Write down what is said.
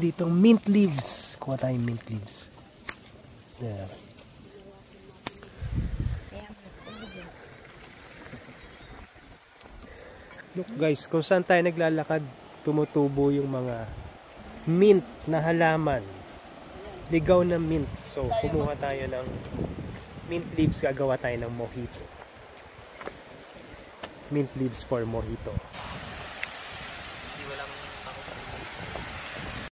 ditong mint leaves. Kuha tayong mint leaves. Yeah. Look guys, kung saan tayo naglalakad, tumutubo yung mga mint na halaman. Ligaw na mint. So, kumuha tayo ng mint leaves, gagawa tayo ng mojito. Mint leaves for mojito.